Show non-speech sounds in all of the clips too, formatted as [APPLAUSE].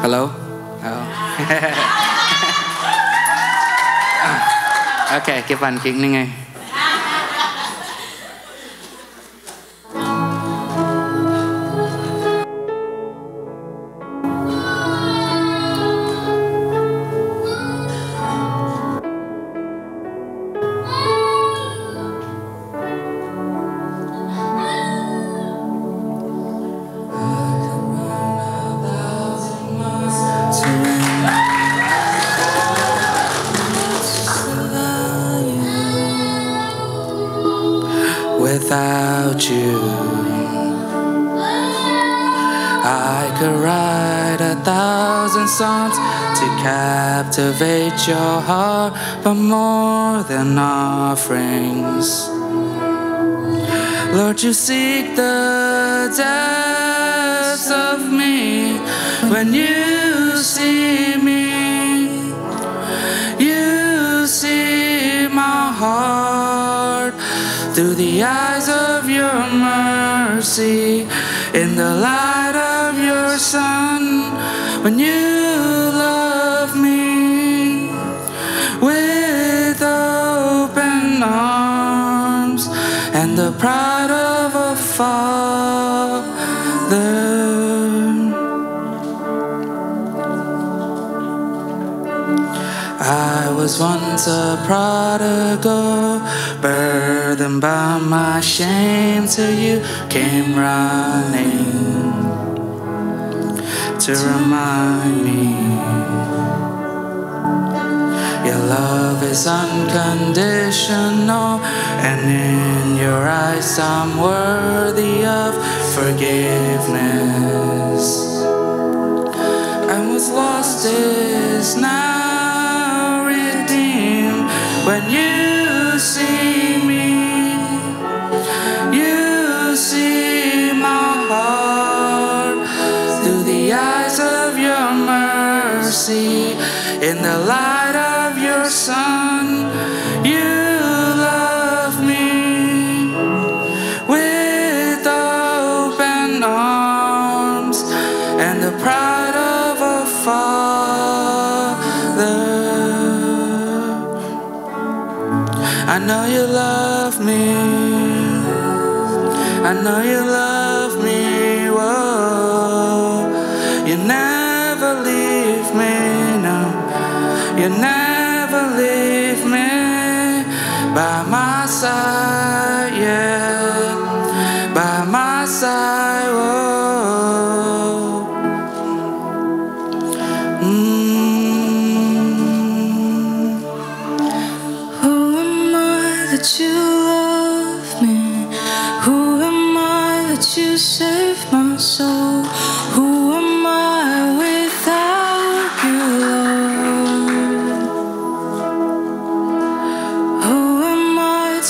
Hello? hello. [LAUGHS] ok, cái bàn chuyện này ngay. Without you, I could write a thousand songs to captivate your heart, but more than offerings. Lord, you seek the depths of me when you see me. You see my heart through the eyes of your mercy, in the light of your Son. When you was once a prodigal, burdened by my shame, till you came running to remind me. Your love is unconditional, and in your eyes I'm worthy of forgiveness. And was lost is now mercy, in the light of your sun. You love me with open arms and the pride of a father. I know you love me. I know you love me. Whoa. You never leave you never leave me by my side. Yeah, by my side. Whoa. Mm. Who am I that you love me? Who am I that you save my soul? Who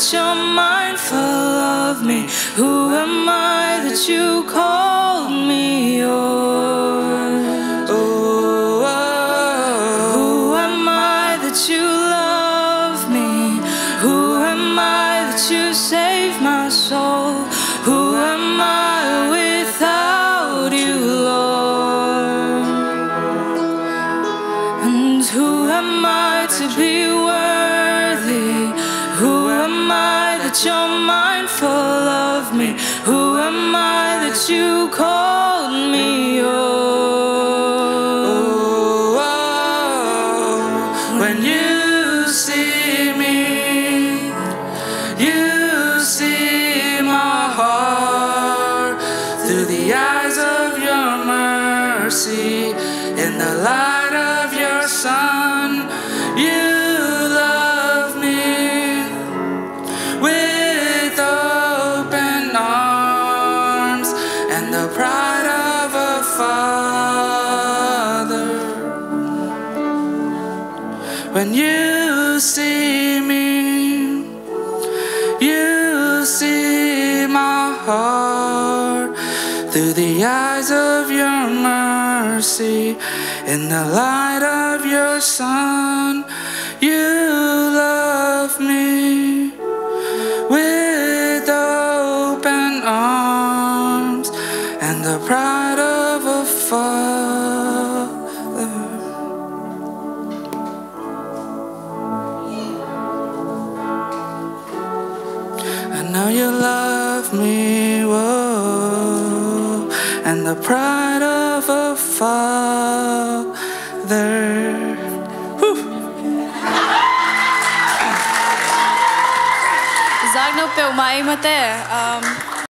that you're mindful of me? Who am I that you call me yours? Oh, Who am I that you love me? Who am I that you save my soul? Who am I without you, Lord? And who am I to be you're mindful of me? Who am I that you called me yours? oh, oh. When you see me, you see my heart through the eyes of your mercy, in the light of your Son. When you see me. You see my heart through the eyes of your mercy, in the light of your sun. You love me with open arms and the pride the pride of a father. Sag nou pe uma. Um,